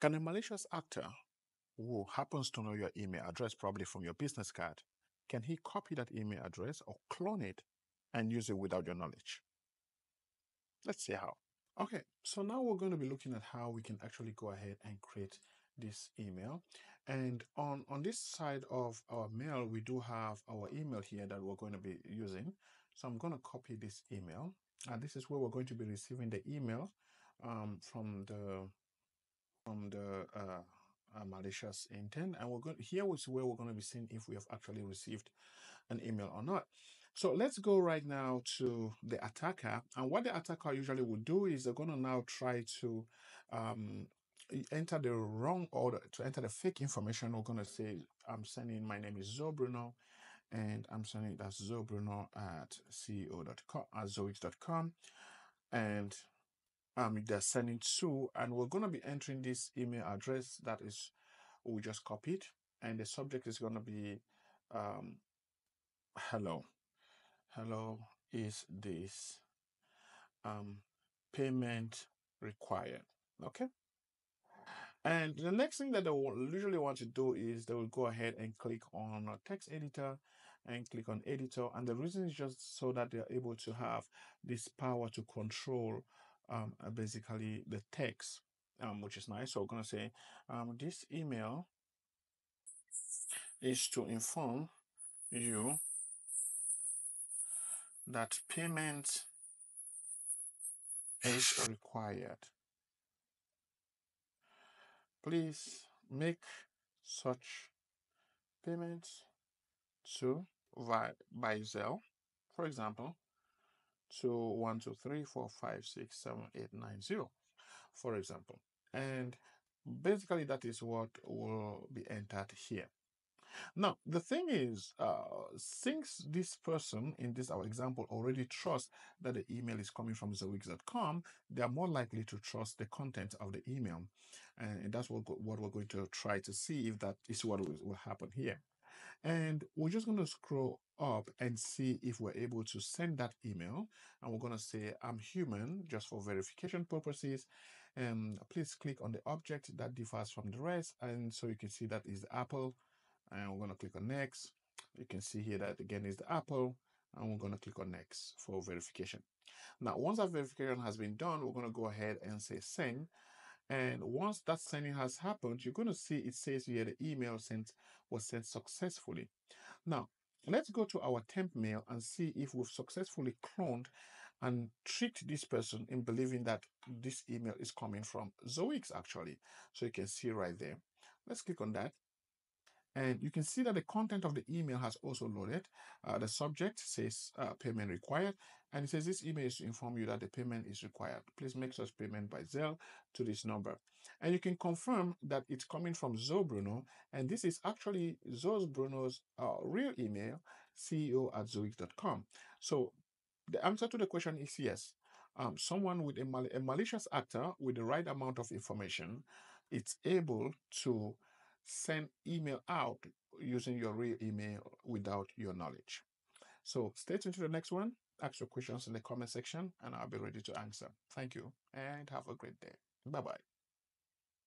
Can a malicious actor who happens to know your email address, probably from your business card, can he copy that email address or clone it and use it without your knowledge? Let's see how. Okay, so now we're going to be looking at how we can actually go ahead and create this email. And on, on this side of our mail, we do have our email here that we're going to be using. So I'm going to copy this email. And this is where we're going to be receiving the email um, from the from the uh, uh, malicious intent. And we're going here is where we're going to be seeing if we have actually received an email or not. So let's go right now to the attacker. And what the attacker usually will do is they're going to now try to um, enter the wrong order, to enter the fake information. We're going to say, I'm sending, my name is Zoe Bruno, and I'm sending that's Zoe Bruno at CEO.com, at Zoix.com. And um, they're sending to, and we're going to be entering this email address that is we just copied, and the subject is going to be um, hello. Hello is this um, payment required. Okay? And the next thing that they will usually want to do is they will go ahead and click on a text editor and click on editor and the reason is just so that they're able to have this power to control um, uh, basically the text um, which is nice so we're going to say um, this email is to inform you that payment is required. Please make such payments to by, by Zelle, for example, to one, two, three, four, five, six, seven, eight, nine, zero, for example. And basically that is what will be entered here. Now, the thing is, uh, since this person in this our example already trusts that the email is coming from Zoix.com, they are more likely to trust the content of the email. And that's what, what we're going to try to see if that is what will happen here. And we're just going to scroll up and see if we're able to send that email. And we're going to say, I'm human, just for verification purposes. And please click on the object that differs from the rest. And so you can see that is the apple and we're going to click on next you can see here that again is the apple and we're going to click on next for verification now once that verification has been done we're going to go ahead and say send and once that sending has happened you're going to see it says here the email sent was sent successfully now let's go to our temp mail and see if we've successfully cloned and tricked this person in believing that this email is coming from Zoix actually. So you can see right there. Let's click on that and you can see that the content of the email has also loaded. Uh, the subject says uh, payment required. And it says this email is to inform you that the payment is required. Please make such payment by Zelle to this number. And you can confirm that it's coming from Zoe Bruno. And this is actually Zoe Bruno's uh, real email, CEO at zoic.com. So the answer to the question is yes. Um, someone with a, mal a malicious actor with the right amount of information, it's able to send email out using your real email without your knowledge. So stay tuned to the next one. Ask your questions in the comment section and I'll be ready to answer. Thank you and have a great day. Bye bye.